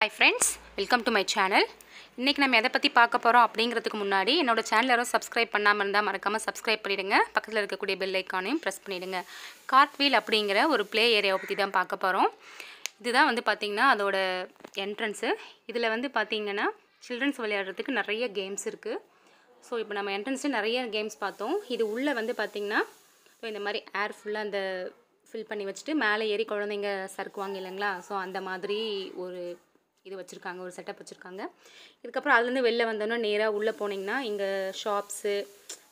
Hi friends welcome to my channel இன்றைக்கி நம்ம எதை பற்றி பார்க்க போகிறோம் அப்படிங்கிறதுக்கு முன்னாடி என்னோட சேனல் யாரும் சப்ஸ்கிரைப் பண்ணாமல் இருந்தால் மறக்காமல் சப்ஸ்கிரைப் பண்ணிவிடுங்க பக்கத்தில் இருக்கக்கூடிய பெல் ஐக்கானையும் ப்ரெஸ் பண்ணிவிடுங்க கார்ட்வீல் அப்படிங்கிற ஒரு ப்ளே ஏரியாவை பற்றி தான் பார்க்க போகிறோம் இதுதான் வந்து பார்த்திங்கன்னா அதோட என்ட்ரன்ஸு இதில் வந்து பார்த்திங்கன்னா சில்ட்ரன்ஸ் விளையாடுறதுக்கு நிறைய கேம்ஸ் இருக்குது ஸோ இப்போ நம்ம என்ட்ரன்ஸில் நிறைய கேம்ஸ் பார்த்தோம். இது உள்ளே வந்து பார்த்திங்கன்னா இப்போ இந்த மாதிரி ஏர் ஃபுல்லாக அந்த ஃபில் பண்ணி வச்சுட்டு மேலே ஏறி குழந்தைங்க சறுக்குவாங்க இல்லைங்களா? ஸோ அந்த மாதிரி ஒரு இது வச்சுருக்காங்க ஒரு செட்டப் வச்சுருக்காங்க. இதுக்கப்புறம் அதுலேருந்து வெளில வந்தோன்னா நேராக உள்ளே போனீங்கன்னா இங்கே ஷாப்ஸு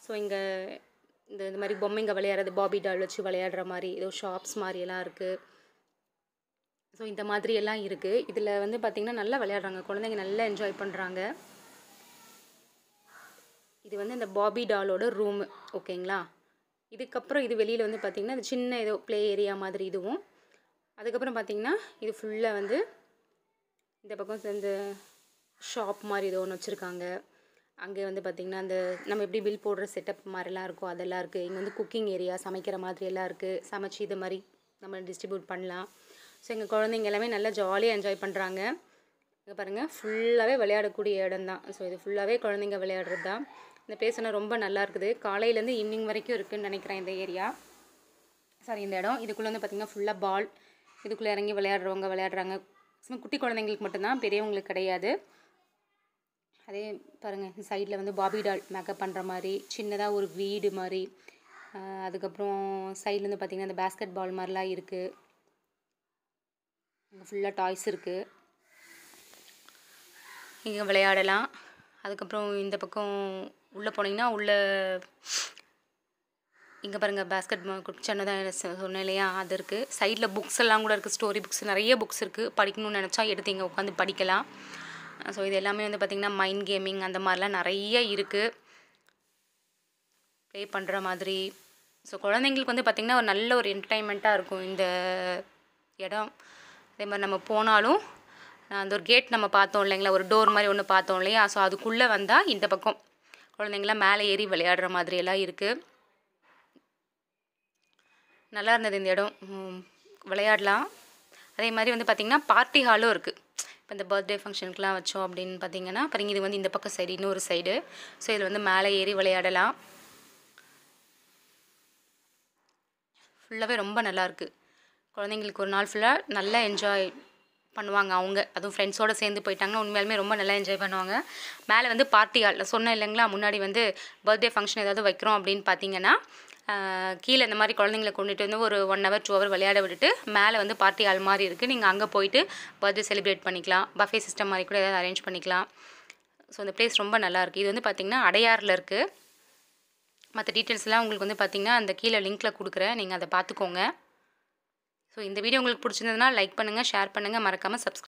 ஸோ இங்கே இந்த இந்த மாதிரி பொம்மைங்க விளையாடுறது பாபி டால் வச்சு விளையாடுற மாதிரி ஏதோ ஷாப்ஸ் மாதிரி எல்லாம் இருக்குது ஸோ இந்த மாதிரி எல்லாம் இருக்குது இதில் வந்து பார்த்திங்கன்னா நல்லா விளையாடுறாங்க. குழந்தைங்க நல்லா என்ஜாய் பண்ணுறாங்க இது வந்து இந்த பாபி டாலோட ரூமு ஓகேங்களா? இதுக்கப்புறம் இது வெளியில் வந்து பார்த்திங்கன்னா இது சின்ன ஏதோ ப்ளே ஏரியா மாதிரி இதுவும். அதுக்கப்புறம் பார்த்திங்கன்னா இது ஃபுல்லாக வந்து இந்த பக்கம் இந்த ஷாப் மாதிரி ஏதோ ஒன்று வச்சுருக்காங்க. அங்கே வந்து பார்த்திங்கன்னா அந்த நம்ம எப்படி பில் போடுற செட்டப் மாதிரிலாம் இருக்கோ அதெல்லாம் இருக்குது இங்கே வந்து குக்கிங் ஏரியா சமைக்கிற மாதிரி எல்லாம் இருக்குது சமைச்சு இது மாதிரி நம்ம டிஸ்ட்ரிபியூட் பண்ணலாம். ஸோ எங்கள் குழந்தைங்க எல்லாமே நல்லா ஜாலியாக என்ஜாய் பண்ணுறாங்க இங்கே பாருங்கள் ஃபுல்லாகவே விளையாடக்கூடிய இடம் தான் ஸோ இது ஃபுல்லாகவே குழந்தைங்க விளையாடுறது தான் இந்த பிளேஸ் ரொம்ப நல்லா இருக்குது. காலையிலேருந்து ஈவினிங் வரைக்கும் இருக்குதுன்னு நினைக்கிறேன் இந்த ஏரியா சாரி இந்த இடம். இதுக்குள்ளே வந்து பார்த்திங்கன்னா ஃபுல்லாக பால் இதுக்குள்ளே இறங்கி விளையாடுறவங்க விளையாடுறாங்க. மேக்ஸிமம் குட்டி குழந்தைங்களுக்கு மட்டும்தான் பெரியவங்களுக்கு கிடையாது. அதே பாருங்கள் இந்த சைடில் வந்து பாபி டால் மேக்கப் பண்ணுற மாதிரி சின்னதாக ஒரு வீடு மாதிரி. அதுக்கப்புறம் சைட்லேருந்து பார்த்திங்கன்னா அந்த பேஸ்கெட் பால் மாதிரிலாம் இருக்குது இங்கே ஃபுல்லாக டாய்ஸ் இருக்குது இங்கே விளையாடலாம். அதுக்கப்புறம் இந்த பக்கம் உள்ளே போனீங்கன்னா உள்ள இங்கே பாருங்கள் பேஸ்கெட் சின்னதாக சொன்னேன் இல்லையா அது இருக்குது சைடில் புக்ஸ் எல்லாம் கூட இருக்குது ஸ்டோரி புக்ஸ் நிறைய புக்ஸ் இருக்குது படிக்கணும்னு நினச்சா எடுத்து இங்கே உட்காந்து படிக்கலாம். ஸோ இது எல்லாமே வந்து பார்த்திங்கன்னா மைண்ட் கேமிங் அந்த மாதிரிலாம் நிறைய இருக்குது ப்ளே பண்ணுற மாதிரி. ஸோ குழந்தைங்களுக்கு வந்து பார்த்திங்கன்னா ஒரு நல்ல ஒரு என்டர்டைன்மெண்ட்டாக இருக்கும் இந்த இடம். அதே மாதிரி நம்ம போனாலும் அந்த ஒரு கேட் நம்ம பார்த்தோம் இல்லைங்களா ஒரு டோர் மாதிரி ஒன்று பார்த்தோம் இல்லையா ஸோ அதுக்குள்ளே வந்தால் இந்த பக்கம். குழந்தைங்களாம் மேலே ஏறி விளையாடுற மாதிரியெல்லாம் இருக்குது நல்லா இருந்தது இந்த இடம். விளையாடலாம். அதே மாதிரி வந்து பார்த்திங்கன்னா பார்ட்டி ஹாலும் இருக்குது இப்போ இந்த பர்த்டே ஃபங்க்ஷனுக்குலாம் வச்சோம் அப்படின்னு பார்த்தீங்கன்னா பாருங்க இது வந்து இந்த பக்கம் சைடு இன்னொரு சைடு ஸோ இதில் வந்து மேலே ஏறி விளையாடலாம். ஃபுல்லாகவே ரொம்ப நல்லாயிருக்கு குழந்தைங்களுக்கு ஒரு நாள் ஃபுல்லாக நல்லா என்ஜாய் பண்ணுவாங்க அவங்க. அதுவும் ஃப்ரெண்ட்ஸோடு சேர்ந்து போயிட்டாங்கன்னா உண்மையாலுமே ரொம்ப நல்லா என்ஜாய் பண்ணுவாங்க. மேலே வந்து பார்ட்டி ஹால் சொன்னேன் இல்லைங்களா முன்னாடி வந்து பர்த்டே ஃபங்க்ஷன் ஏதாவது வைக்கிறோம் அப்படின்னு பார்த்தீங்கன்னா கீழே இந்த மாதிரி குழந்தைங்கள கொண்டுட்டு வந்து ஒரு ஒன் ஹவர் டூ ஹவர் விளையாட விட்டுட்டு மேலே வந்து பார்ட்டி ஹால் மாதிரி இருக்குது நீங்கள் அங்கே போயிட்டு பர்த்டே செலிப்ரேட் பண்ணிக்கலாம். பஃபே சிஸ்டம் மாதிரி கூட ஏதாவது அரேஞ்ச் பண்ணிக்கலாம். ஸோ இந்த பிளேஸ் ரொம்ப நல்லா இருக்குது இது வந்து பார்த்திங்கன்னா அடையாறில் இருக்குது மற்ற டீட்டெயில்ஸ்லாம் உங்களுக்கு வந்து பார்த்திங்கன்னா அந்த கீழே லிங்க்கில் கொடுக்குறேன். நீங்கள் அதை பார்த்துக்கோங்க. ஸோ இந்த வீடியோ உங்களுக்கு பிடிச்சிருந்ததுன்னா லைக் பண்ணுங்கள் ஷேர் பண்ணுங்கள் மறக்காமல் சப்ஸ்கிரைப்